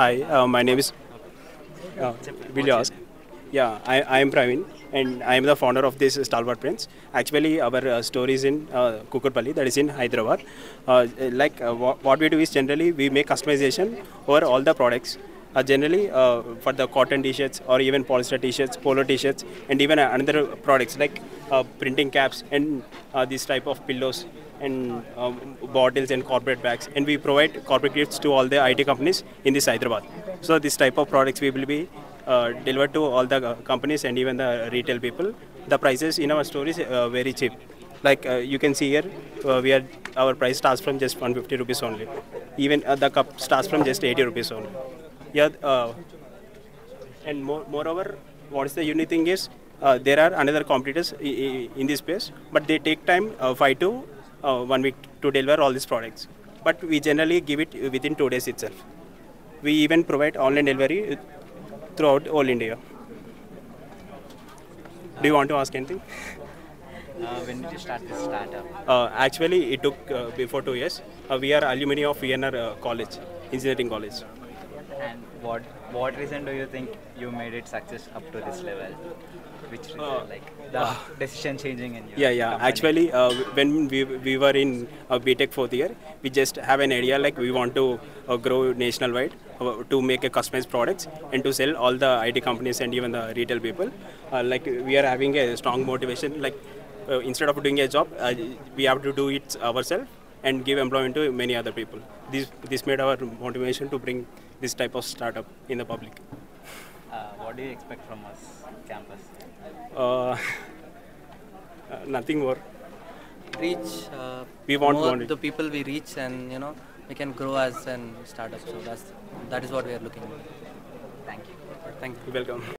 Hi, uh, my name is. Uh, will you ask? Yeah, I, I am Praveen and I am the founder of this Stalwart Prints. Actually, our uh, store is in uh, Kukatpally, that is in Hyderabad. Uh, like uh, what we do is generally we make customization over all the products. Uh, generally uh, for the cotton t-shirts or even polyester t-shirts, polo t-shirts, and even another products like printing caps and this type of pillows and um, bottles and corporate bags. And we provide corporate gifts to all the IT companies in this Hyderabad. So this type of products we will be uh, delivered to all the uh, companies and even the retail people. The prices in our store is uh, very cheap. Like uh, you can see here, uh, we are our price starts from just 150 rupees only. Even uh, the cup starts from just 80 rupees only. Yeah, and more, moreover, what is the unique thing is there are another competitors in this space, but they take time five to one week to deliver all these products. But we generally give it within two days itself. We even provide online delivery throughout all India. Do you want to ask anything? Uh, when did you start this startup? Uh, actually, it took uh, before two years. Uh, we are alumni of VNR uh, College, Engineering College. And what what reason do you think you made it success up to this level? Which reason, Uh, like the decision changing in your Yeah, yeah. company? Actually, uh, when we, we were in uh, BTech fourth year, we just have an idea like we want to uh, grow nationwide uh, to make a customized products and to sell all the IT companies and even the retail people. Uh, like we are having a strong motivation. Like uh, instead of doing a job, uh, we have to do it ourselves and give employment to many other people. This this made our motivation to bring this type of startup in the public. Uh, what do you expect from us, campus? Uh, uh, nothing more. reach uh, We want more more- the people we reach and you know we can grow as an startup so that's that is what we are looking For. Thank you. thank you Welcome.